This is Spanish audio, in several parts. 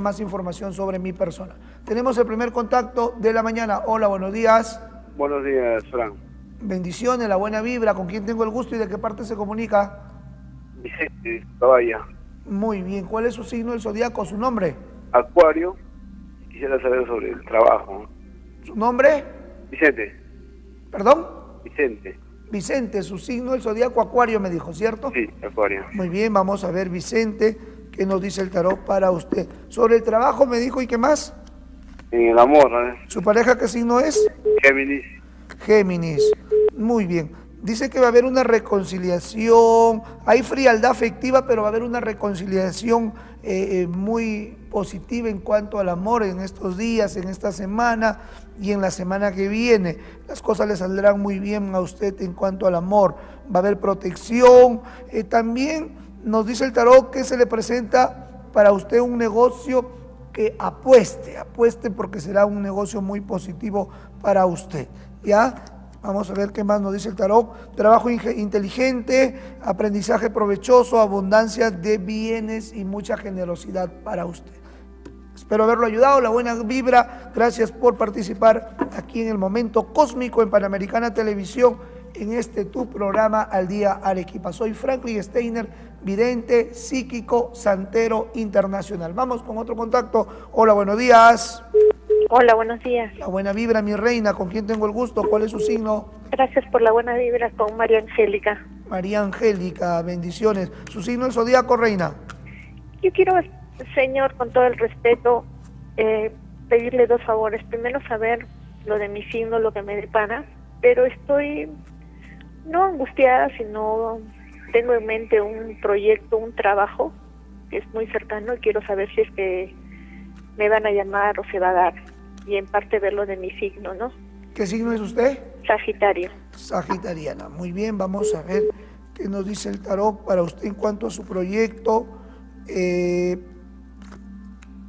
más información sobre mi persona. Tenemos el primer contacto de la mañana. Hola, buenos días. Buenos días, Fran. Bendiciones, la buena vibra. ¿Con quién tengo el gusto y de qué parte se comunica? Vicente, Caballa. Muy bien. ¿Cuál es su signo del zodiaco? ¿Su nombre? Acuario. Quisiera saber sobre el trabajo. ¿Su nombre? Vicente. ¿Perdón? Vicente. Vicente, su signo del zodiaco Acuario me dijo, ¿cierto? Sí, Acuario. Muy bien, vamos a ver, Vicente, qué nos dice el tarot para usted. Sobre el trabajo me dijo, ¿y qué más? En el amor, ¿eh? ¿Su pareja qué signo es? Géminis. Géminis. Muy bien. Dice que va a haber una reconciliación, hay frialdad afectiva, pero va a haber una reconciliación eh, eh, muy positiva en cuanto al amor en estos días, en esta semana y en la semana que viene. Las cosas le saldrán muy bien a usted en cuanto al amor. Va a haber protección. Eh, también nos dice el tarot que se le presenta para usted un negocio que apueste, apueste porque será un negocio muy positivo para usted. ¿Ya? Vamos a ver qué más nos dice el tarot. Trabajo inteligente, aprendizaje provechoso, abundancia de bienes y mucha generosidad para usted. Espero haberlo ayudado, la buena vibra. Gracias por participar aquí en el momento cósmico en Panamericana Televisión en este tu programa al día Arequipa. Soy Franklin Steiner, vidente, psíquico, santero internacional. Vamos con otro contacto. Hola, buenos días. Hola, buenos días. La buena vibra, mi reina, ¿con quién tengo el gusto? ¿Cuál es su signo? Gracias por la buena vibra con María Angélica. María Angélica, bendiciones. ¿Su signo es zodíaco, reina? Yo quiero, señor, con todo el respeto, eh, pedirle dos favores. Primero, saber lo de mi signo, lo que me depara, pero estoy no angustiada, sino tengo en mente un proyecto, un trabajo que es muy cercano y quiero saber si es que me van a llamar o se va a dar y en parte verlo de mi signo, ¿no? ¿Qué signo es usted? Sagitario. Sagitariana. Muy bien, vamos a ver qué nos dice el tarot para usted en cuanto a su proyecto. Eh,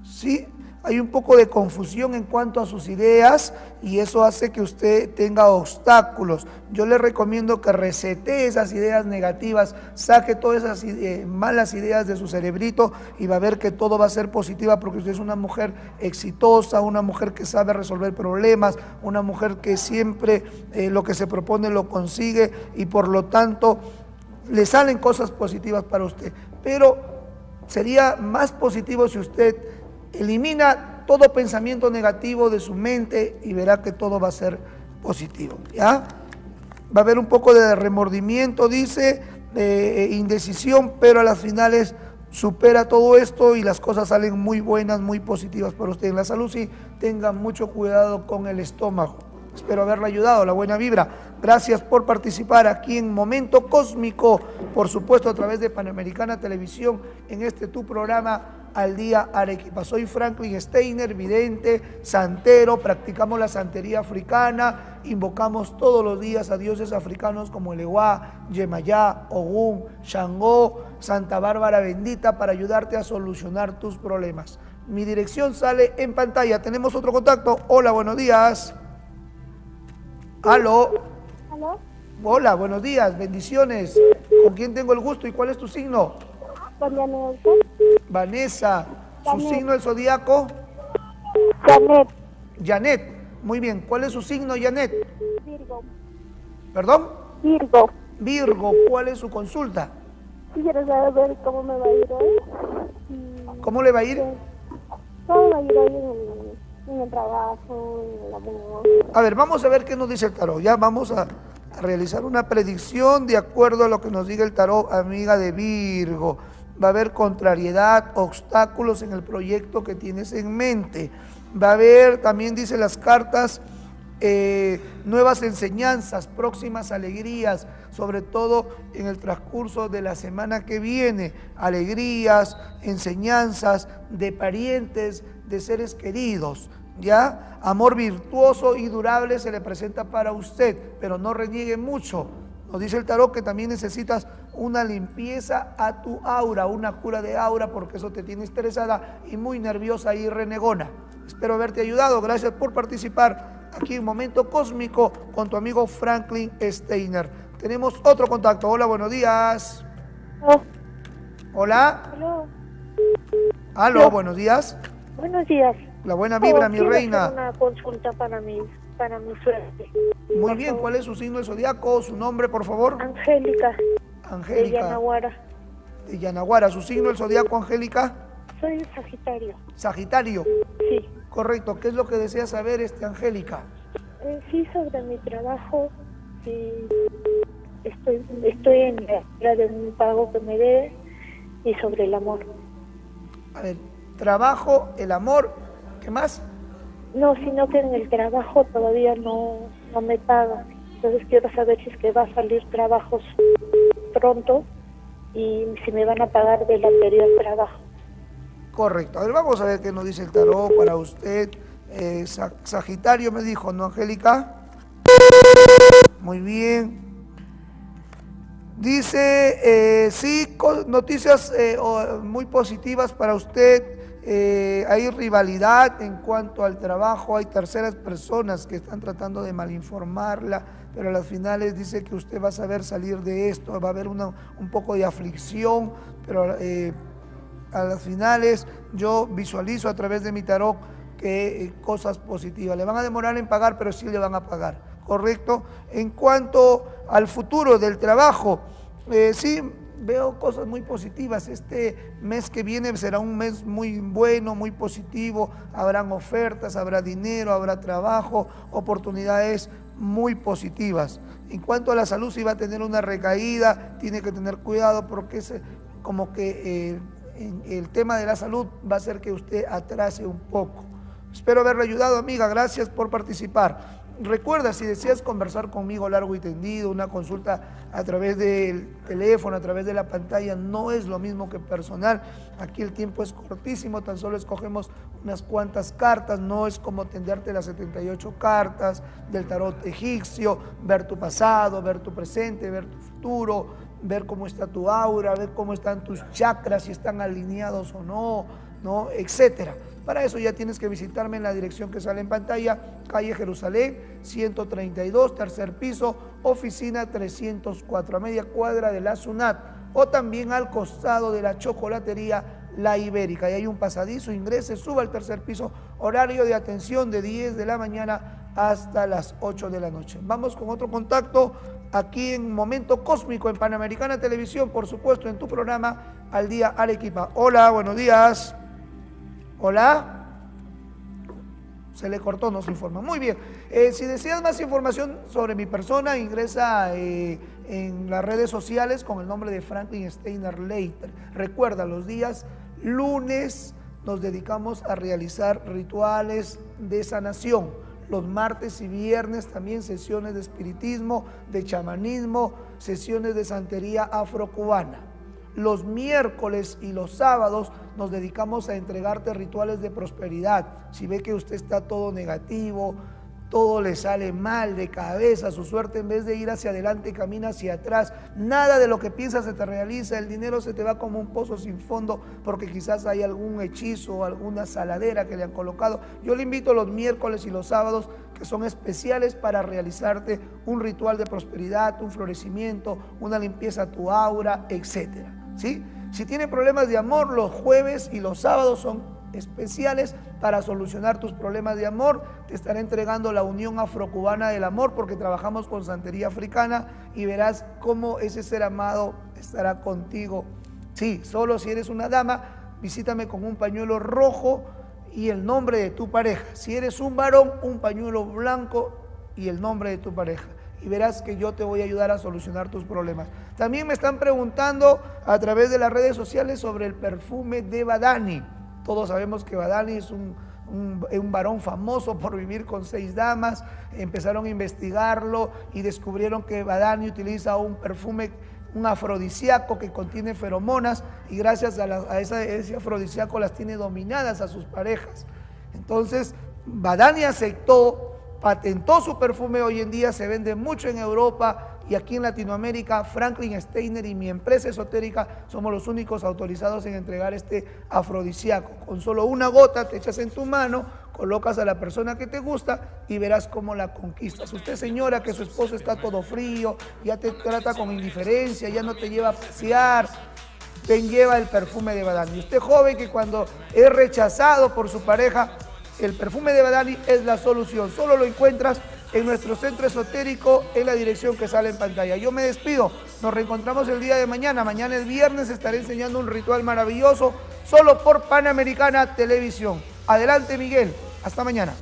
sí, hay un poco de confusión en cuanto a sus ideas y eso hace que usted tenga obstáculos. Yo le recomiendo que resete esas ideas negativas, saque todas esas eh, malas ideas de su cerebrito y va a ver que todo va a ser positiva porque usted es una mujer exitosa, una mujer que sabe resolver problemas, una mujer que siempre eh, lo que se propone lo consigue y por lo tanto le salen cosas positivas para usted. Pero sería más positivo si usted Elimina todo pensamiento negativo de su mente y verá que todo va a ser positivo. ¿Ya? Va a haber un poco de remordimiento, dice, de indecisión, pero a las finales supera todo esto y las cosas salen muy buenas, muy positivas para usted. En la salud sí, tenga mucho cuidado con el estómago. Espero haberle ayudado, la buena vibra. Gracias por participar aquí en Momento Cósmico, por supuesto a través de Panamericana Televisión, en este tu programa al día Arequipa. Soy Franklin Steiner, vidente, santero, practicamos la santería africana, invocamos todos los días a dioses africanos como el Ewa, Yemayá, Ogún, Shango, Santa Bárbara bendita para ayudarte a solucionar tus problemas. Mi dirección sale en pantalla. Tenemos otro contacto. Hola, buenos días. Aló. ¿Aló? Hola, buenos días, bendiciones. ¿Con quién tengo el gusto y cuál es tu signo? Vanessa. ¿su signo del zodíaco? Janet. Janet, muy bien. ¿Cuál es su signo, Janet? Virgo. ¿Perdón? Virgo. Virgo, ¿cuál es su consulta? Quisiera saber cómo me va a ir hoy. ¿Cómo le va a ir? ¿Cómo va a ir hoy en el, trabajo, en el amor? A ver, vamos a ver qué nos dice el tarot. Ya vamos a, a realizar una predicción de acuerdo a lo que nos diga el tarot, amiga de Virgo va a haber contrariedad, obstáculos en el proyecto que tienes en mente. Va a haber, también dice las cartas, eh, nuevas enseñanzas, próximas alegrías, sobre todo en el transcurso de la semana que viene, alegrías, enseñanzas de parientes, de seres queridos. ¿Ya? Amor virtuoso y durable se le presenta para usted, pero no reniegue mucho nos dice el tarot que también necesitas una limpieza a tu aura, una cura de aura, porque eso te tiene estresada y muy nerviosa y renegona. Espero haberte ayudado. Gracias por participar aquí en Momento Cósmico con tu amigo Franklin Steiner. Tenemos otro contacto. Hola, buenos días. Oh. Hola. Aló. Buenos días. Buenos días. La buena vibra, Oh, mi reina. hacer una consulta para mi, para mi suerte. Muy bien, favor. ¿cuál es su signo del zodiaco? Su nombre, por favor. Angélica, de Angélica. Yanaguara. De Yanaguara. Su signo del zodiaco, Angélica. Soy Sagitario. Sagitario. Sí. Correcto. ¿Qué es lo que desea saber, este Angélica? Eh, sí, sobre mi trabajo. Sí, estoy, estoy en la espera de un pago que me debe y sobre el amor. A ver, trabajo, el amor. ¿Qué más? No, sino que en el trabajo todavía no, no me pagan. Entonces quiero saber si es que va a salir trabajos pronto y si me van a pagar del anterior trabajo. Correcto. A ver, vamos a ver qué nos dice el tarot para usted. Eh, Sa- Sagitario me dijo, ¿no, Angélica? Muy bien. Dice, eh, sí, noticias eh, muy positivas para usted. Eh, hay rivalidad en cuanto al trabajo, hay terceras personas que están tratando de malinformarla, pero a las finales dice que usted va a saber salir de esto, va a haber una- un poco de aflicción, pero eh, a las finales yo visualizo a través de mi tarot que eh, cosas positivas. Le van a demorar en pagar, pero sí le van a pagar, ¿correcto? En cuanto al futuro del trabajo, sí veo cosas muy positivas. Este mes que viene será un mes muy bueno, muy positivo. Habrán ofertas, habrá dinero, habrá trabajo, oportunidades muy positivas. En cuanto a la salud, si va a tener una recaída, tiene que tener cuidado porque es como que eh, en el tema de la salud va a hacer que usted atrase un poco. Espero haberle ayudado, amiga. Gracias por participar. Recuerda, si deseas conversar conmigo largo y tendido, una consulta a través del teléfono, a través de la pantalla, no es lo mismo que personal. Aquí el tiempo es cortísimo, tan solo escogemos unas cuantas cartas, no es como tenderte las 78 cartas del tarot egipcio, ver tu pasado, ver tu presente, ver tu futuro, ver cómo está tu aura, ver cómo están tus chakras, si están alineados o no, ¿no? etcétera. Para eso ya tienes que visitarme en la dirección que sale en pantalla, calle Jerusalén, 132, tercer piso, oficina 304, a media cuadra de la SUNAT, o también al costado de la chocolatería La Ibérica. Y hay un pasadizo, ingrese, suba al tercer piso, horario de atención de 10 de la mañana hasta las 8 de la noche. Vamos con otro contacto aquí en Momento Cósmico en Panamericana Televisión, por supuesto, en tu programa Al Día Arequipa. Hola, buenos días. Hola. Se le cortó, nos informa. Muy bien. Eh, si deseas más información sobre mi persona, ingresa eh, en las redes sociales con el nombre de Franklin Steiner Leiter. Recuerda, los días lunes nos dedicamos a realizar rituales de sanación. Los martes y viernes también sesiones de espiritismo, de chamanismo, sesiones de santería afrocubana. Los miércoles y los sábados nos dedicamos a entregarte rituales de prosperidad. Si ve que usted está todo negativo, todo le sale mal de cabeza, su suerte en vez de ir hacia adelante camina hacia atrás, nada de lo que piensas se te realiza, el dinero se te va como un pozo sin fondo porque quizás hay algún hechizo o alguna saladera que le han colocado. Yo le invito los miércoles y los sábados que son especiales para realizarte un ritual de prosperidad, un florecimiento, una limpieza a tu aura, etcétera. ¿Sí? Si tiene problemas de amor, los jueves y los sábados son especiales para solucionar tus problemas de amor. Te estaré entregando la Unión Afrocubana del Amor porque trabajamos con santería africana y verás cómo ese ser amado estará contigo. Sí, solo si eres una dama, visítame con un pañuelo rojo y el nombre de tu pareja. Si eres un varón, un pañuelo blanco y el nombre de tu pareja y verás que yo te voy a ayudar a solucionar tus problemas. También me están preguntando a través de las redes sociales sobre el perfume de Badani. Todos sabemos que Badani es un, un, varón famoso por vivir con seis damas. Empezaron a investigarlo y descubrieron que Badani utiliza un perfume, un afrodisíaco que contiene feromonas y gracias a, ese afrodisíaco las tiene dominadas a sus parejas. Entonces, Badani aceptó patentó su perfume, hoy en día se vende mucho en Europa y aquí en Latinoamérica, Franklin Steiner y mi empresa esotérica somos los únicos autorizados en entregar este afrodisíaco. Con solo una gota te echas en tu mano, colocas a la persona que te gusta y verás cómo la conquistas. Usted señora que su esposo está todo frío, ya te trata con indiferencia, ya no te lleva a pasear, ven, lleva el perfume de Badani. Usted joven que cuando es rechazado por su pareja, el perfume de Badani es la solución. Solo lo encuentras en nuestro centro esotérico en la dirección que sale en pantalla. Yo me despido, nos reencontramos el día de mañana. Mañana es viernes, estaré enseñando un ritual maravilloso solo por Panamericana Televisión. Adelante Miguel, hasta mañana.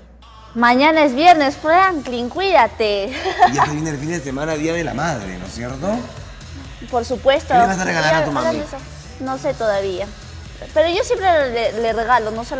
Mañana es viernes, Franklin, cuídate. Y ya se viene el fin de semana, Día de la Madre, ¿no es cierto? Por supuesto. ¿Qué le vas a regalar a tu eso. No sé todavía. Pero yo siempre le, le regalo, no solamente...